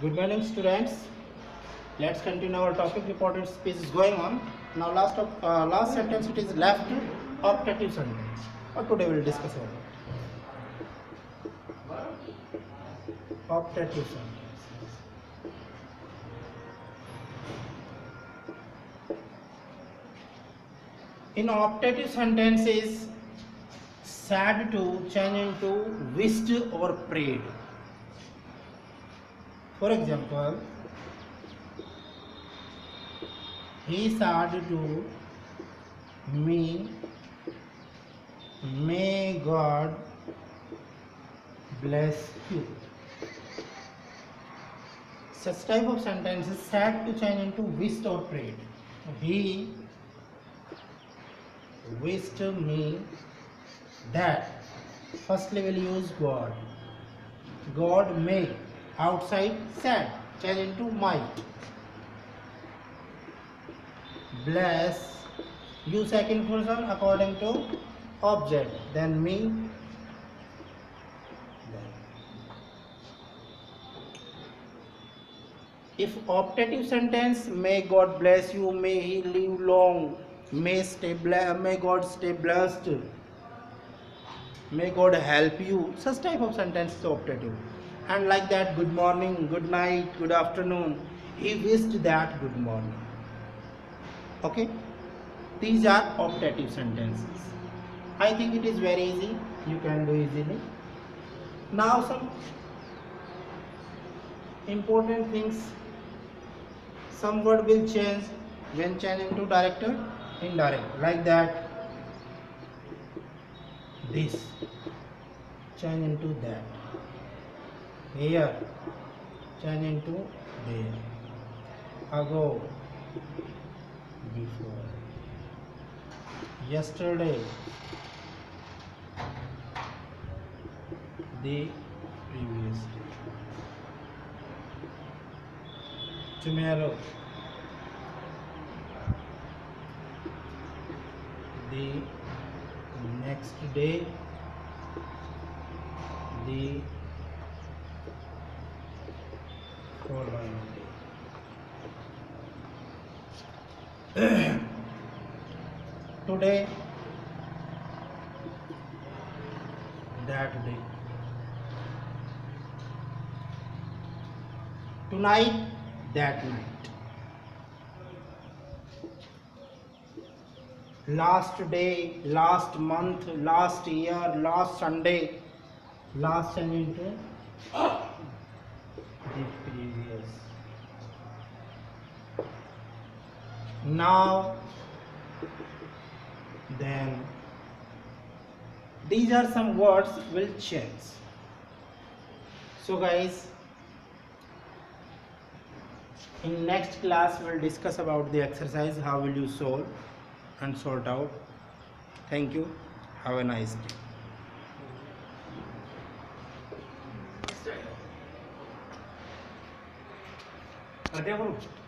Good morning, students. Let's continue our topic. Important speech is going on. Now, last of, uh, last sentence it is left optative sentence. What today we will discuss about optative sentence. In optative sentences, sad to change into wished or prayed. For example, he said to me, May God bless you. Such type of sentences sad to change into wished or prayed. He wished me that firstly we'll use God. God may outside sad change into might. Bless. Use second person according to object. Then me. If optative sentence may god bless you may he live long may stay may god stay blessed may god help you. Such type of sentence is optative and like that good morning good night good afternoon. He wished that good morning. Okay? These are optative sentences. I think it is very easy. You can do easily. Now some important things. Some word will change when change into direct or indirect. Like that this change into that here change into there ago before yesterday the previous day tomorrow the next day the following day. Today that day. Tonight that night last day last month last year last sunday. Last and into? The previous. Now then. These are some words will change so guys in next class we'll discuss about the exercise. How will you solve and sort out. Thank you. Have a nice day. Adiós.